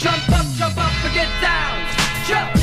Jump up, jump up and get down. Jump.